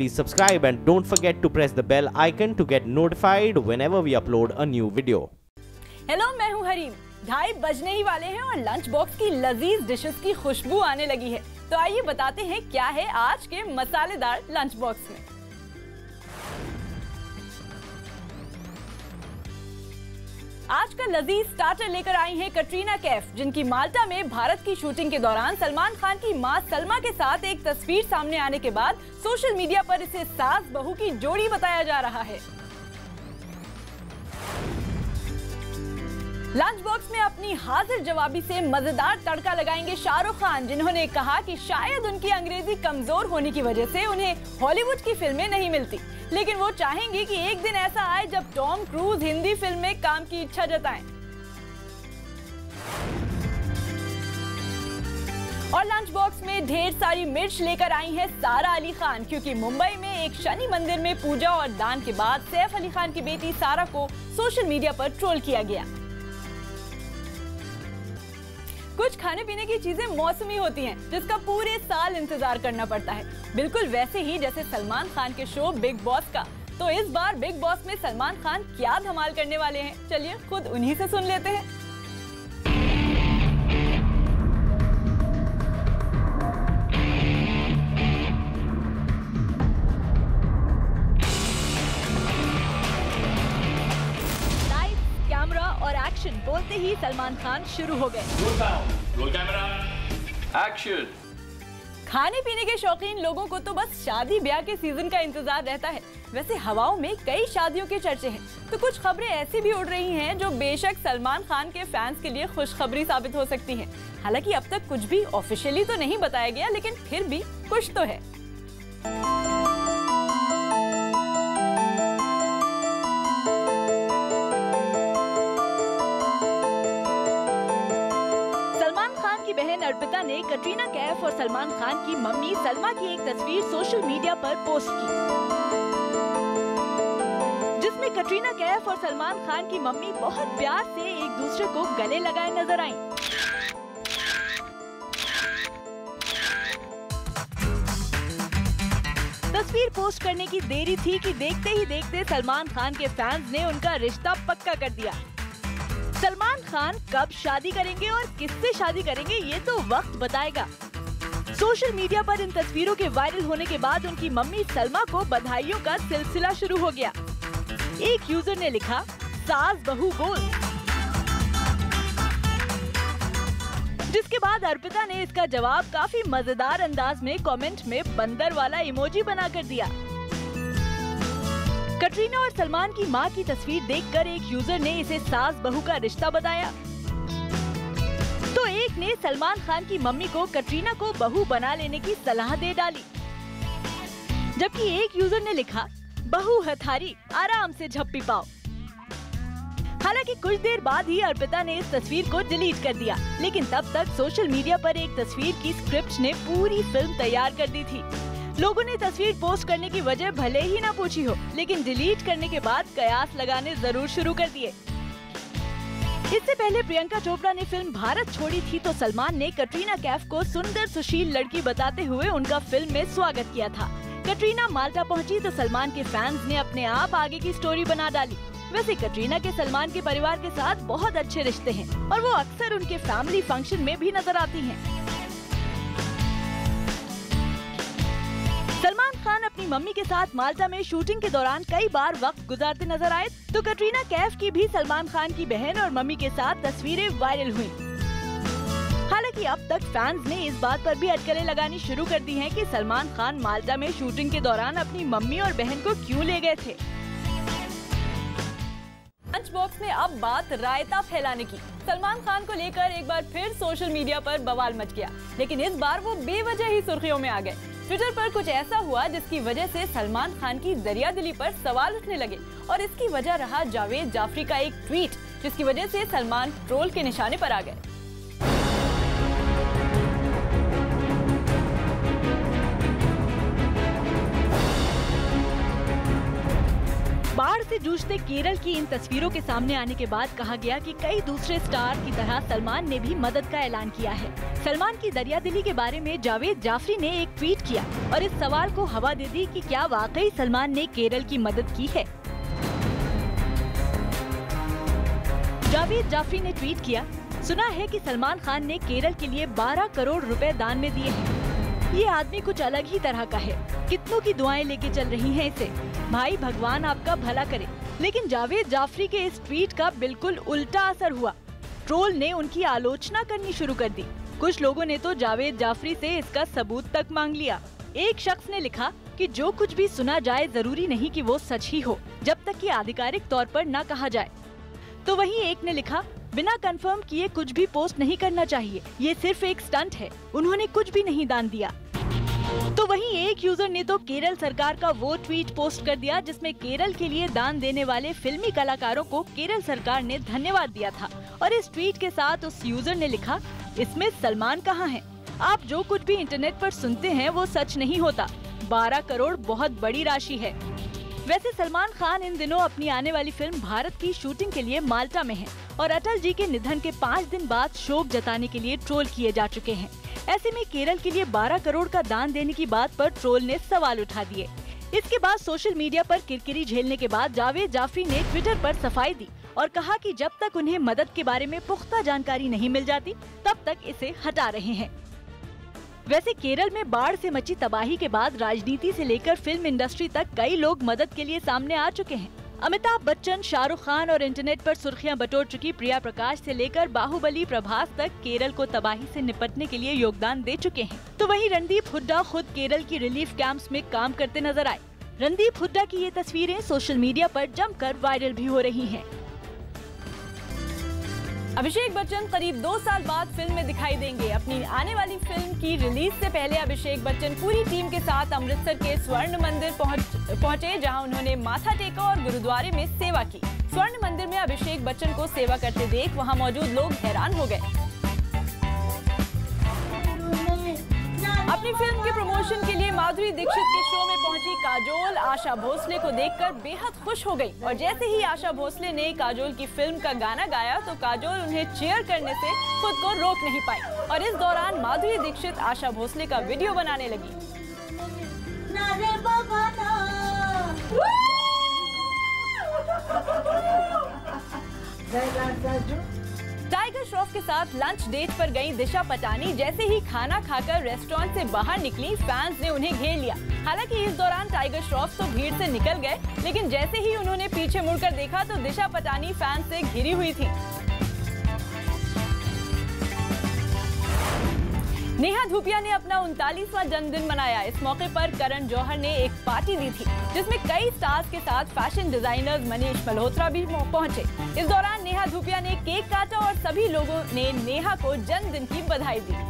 please subscribe and don't forget to press the bell icon to get notified whenever we upload a new video. Hello मैं हूँ हरीम ढाई बजने ही वाले हैं और लंच बॉक्स की लजीज डिशेस की खुशबू आने लगी है तो आइए बताते हैं क्या है आज के मसालेदार लंच बॉक्स में आज का लजीज स्टार्टर लेकर आई हैं कटरीना कैफ, जिनकी माल्टा में भारत की शूटिंग के दौरान सलमान खान की माँ सलमा के साथ एक तस्वीर सामने आने के बाद सोशल मीडिया पर इसे सास बहू की जोड़ी बताया जा रहा है। लंच बॉक्स में अपनी हाजिर जवाबी से मज़ेदार तड़का लगाएँगे शाहरुख खान, जिन्होंने कहा कि शायद उनकी अंग्रेज़ी कमज़ोर होने की वजह से उन्हें हॉलीवुड की फ़िल्में नहीं मिलती लेकिन वो चाहेंगे कि एक दिन ऐसा आए जब टॉम क्रूज हिंदी फ़िल्म में काम की इच्छा जताएँ। और लंच बॉक्स में ढेर सारी मिर्च लेकर आई है सारा अली खान, क्योंकि मुंबई में एक शनि मंदिर में पूजा और दान के बाद सैफ अली खान की बेटी सारा को सोशल मीडिया पर ट्रोल किया गया कुछ खाने पीने की चीज़ें मौसमी होती हैं, जिसका पूरे साल इंतज़ार करना पड़ता है। बिल्कुल वैसे ही जैसे सलमान खान के शो बिग बॉस का। तो इस बार बिग बॉस में सलमान खान क्या धमाल करने वाले हैं, चलिए खुद उन्हीं से सुन लेते हैं। और एक्शन बोलते ही सलमान खान शुरू हो गए। एक्शन खाने पीने के शौकीन लोगों को तो बस शादी ब्याह के सीज़न का इंतज़ार रहता है। वैसे हवाओं में कई शादियों के चर्चे हैं। तो कुछ खबरें ऐसी भी उड़ रही हैं जो बेशक सलमान खान के फैंस के लिए खुशखबरी साबित हो सकती हैं। हालाँकि अब तक कुछ भी ऑफिशियली तो नहीं बताया गया लेकिन फिर भी कुछ तो है। बहन अर्पिता ने कटरीना कैफ और सलमान खान की मम्मी सलमा की एक तस्वीर सोशल मीडिया पर पोस्ट की जिसमें कटरीना कैफ और सलमान खान की मम्मी बहुत प्यार से एक दूसरे को गले लगाए नज़र आईं। तस्वीर पोस्ट करने की देरी थी कि देखते ही देखते सलमान खान के फैंस ने उनका रिश्ता पक्का कर दिया सलमान खान कब शादी करेंगे और किससे शादी करेंगे, ये तो वक्त बताएगा। सोशल मीडिया पर इन तस्वीरों के वायरल होने के बाद उनकी मम्मी सलमा को बधाइयों का सिलसिला शुरू हो गया। एक यूज़र ने लिखा, सास बहू गोल। जिसके बाद अर्पिता ने इसका जवाब काफ़ी मज़ेदार अंदाज में कमेंट में बंदर वाला इमोजी बनाकर दिया। कटरीना और सलमान की माँ की तस्वीर देखकर एक यूज़र ने इसे सास बहू का रिश्ता बताया। तो एक ने सलमान खान की मम्मी को कटरीना को बहू बना लेने की सलाह दे डाली। जबकि एक यूज़र ने लिखा, बहू हथारी, आराम से झप्पी पाओ। हालाँकि कुछ देर बाद ही अर्पिता ने इस तस्वीर को डिलीट कर दिया, लेकिन तब तक सोशल मीडिया पर एक तस्वीर की स्क्रिप्ट ने पूरी फ़िल्म तैयार कर दी थी। लोगों ने तस्वीर पोस्ट करने की वजह भले ही ना पूछी हो, लेकिन डिलीट करने के बाद कयास लगाने ज़रूर शुरू कर दिए। इससे पहले प्रियंका चोपड़ा ने फ़िल्म भारत छोड़ी थी तो सलमान ने कटरीना कैफ को सुंदर सुशील लड़की बताते हुए उनका फ़िल्म में स्वागत किया था। कटरीना माल्टा पहुँची तो सलमान के फैंस ने अपने आप आगे की स्टोरी बना डाली। वैसे कटरीना के सलमान के परिवार के साथ बहुत अच्छे रिश्ते हैं और वो अक्सर उनके फैमिली फ़ंक्शन में भी नज़र आती हैं। मम्मी के साथ माल्टा में शूटिंग के दौरान कई बार वक्त गुजारते नज़र आए तो कटरीना कैफ की भी सलमान खान की बहन और मम्मी के साथ तस्वीरें वायरल हुई। हालाँकि अब तक फैंस ने इस बात पर भी अटकलें लगानी शुरू कर दी हैं कि सलमान खान माल्टा में शूटिंग के दौरान अपनी मम्मी और बहन को क्यों ले गए थे। लंच बॉक्स में अब बात रायता फैलाने की। सलमान खान को लेकर एक बार फिर सोशल मीडिया पर बवाल मच गया, लेकिन इस बार वो बेवजह ही सुर्खियों में आ गए। ट्विटर पर कुछ ऐसा हुआ जिसकी वजह से सलमान खान की दरिया दिली पर सवाल उठने लगे। और इसकी वजह रहा जावेद जाफरी का एक ट्वीट जिसकी वजह से सलमान ट्रोल के निशाने पर आ गए। बाढ़ से जूझते केरल की इन तस्वीरों के सामने आने के बाद कहा गया कि कई दूसरे स्टार की तरह सलमान ने भी मदद का ऐलान किया है। सलमान की दरियादिली के बारे में जावेद जाफरी ने एक ट्वीट किया और इस सवाल को हवा दे दी कि क्या वाकई सलमान ने केरल की मदद की है। जावेद जाफरी ने ट्वीट किया, सुना है कि सलमान खान ने केरल के लिए 12 करोड़ रुपए दान में दिए हैं। ये आदमी कुछ अलग ही तरह का है। कितनों की दुआएँ लेके चल रही हैं इसे। भाई भगवान आपका भला करे। लेकिन जावेद जाफरी के इस ट्वीट का बिल्कुल उल्टा असर हुआ। ट्रोल ने उनकी आलोचना करनी शुरू कर दी। कुछ लोगों ने तो जावेद जाफरी से इसका सबूत तक मांग लिया। एक शख्स ने लिखा कि जो कुछ भी सुना जाए, ज़रूरी नहीं कि वो सच ही हो, जब तक कि आधिकारिक तौर पर न कहा जाए। तो वहीं एक ने लिखा, बिना कंफर्म किए कुछ भी पोस्ट नहीं करना चाहिए। ये सिर्फ़ एक स्टंट है। उन्होंने कुछ भी नहीं दान दिया। तो वहीं एक यूज़र ने तो केरल सरकार का वो ट्वीट पोस्ट कर दिया, जिसमें केरल के लिए दान देने वाले फिल्मी कलाकारों को केरल सरकार ने धन्यवाद दिया था। और इस ट्वीट के साथ उस यूज़र ने लिखा, इसमें सलमान कहाँ है? आप जो कुछ भी इंटरनेट पर सुनते हैं, वो सच नहीं होता। 12 करोड़ बहुत बड़ी राशि है। वैसे सलमान खान इन दिनों अपनी आने वाली फ़िल्म भारत की शूटिंग के लिए माल्टा में हैं और अटल जी के निधन के पाँच दिन बाद शोक जताने के लिए ट्रोल किए जा चुके हैं। ऐसे में केरल के लिए 12 करोड़ का दान देने की बात पर ट्रोल ने सवाल उठा दिए। इसके बाद सोशल मीडिया पर किरकिरी झेलने के बाद जावेद जाफरी ने ट्विटर पर सफ़ाई दी और कहा कि जब तक उन्हें मदद के बारे में पुख्ता जानकारी नहीं मिल जाती, तब तक इसे हटा रहे हैं। वैसे केरल में बाढ़ से मची तबाही के बाद राजनीति से लेकर फ़िल्म इंडस्ट्री तक कई लोग मदद के लिए सामने आ चुके हैं। अमिताभ बच्चन, शाहरुख खान और इंटरनेट पर सुर्खियाँ बटोर चुकी प्रिया प्रकाश से लेकर बाहुबली प्रभास तक केरल को तबाही से निपटने के लिए योगदान दे चुके हैं तो वहीं रणदीप हुड्डा खुद केरल की रिलीफ कैंप्स में काम करते नज़र आए रणदीप हुड्डा की ये तस्वीरें सोशल मीडिया पर जमकर वायरल भी हो रही हैं। अभिषेक बच्चन करीब दो साल बाद फ़िल्म में दिखाई देंगे। अपनी आने वाली फ़िल्म की रिलीज़ से पहले अभिषेक बच्चन पूरी टीम के साथ अमृतसर के स्वर्ण मंदिर पहुँच, पहुँचे, जहाँ उन्होंने माथा टेका और गुरुद्वारे में सेवा की। स्वर्ण मंदिर में अभिषेक बच्चन को सेवा करते देख वहाँ मौजूद लोग हैरान हो गए। अपनी फ़िल्म के प्रमोशन के लिए माधुरी दीक्षित के शो में पहुँची काजोल। आशा भोसले को देखकर बेहद खुश हो गई। और जैसे ही आशा भोसले ने काजोल की फ़िल्म का गाना गाया तो काजोल उन्हें चेयर करने से खुद को रोक नहीं पाई। और इस दौरान माधुरी दीक्षित आशा भोसले का वीडियो बनाने लगी। टाइगर श्रॉफ के साथ लंच डेट पर गई दिशा पटानी। जैसे ही खाना खाकर रेस्टोरेंट से बाहर निकली, फैंस ने उन्हें घेर लिया। हालाँकि इस दौरान टाइगर श्रॉफ तो भीड़ से निकल गए, लेकिन जैसे ही उन्होंने पीछे मुड़कर देखा तो दिशा पटानी फैंस से घिरी हुई थी। नेहा धूपिया ने अपना उनतालीसवा जन्मदिन मनाया। इस मौके पर करण जौहर ने एक पार्टी दी थी, जिसमें कई स्टार्स के साथ फ़ैशन डिज़ाइनर मनीष मल्होत्रा भी पहुँचे। इस दौरान नेहा धूपिया ने केक काटा और सभी लोगों ने नेहा को जन्मदिन की बधाई दी।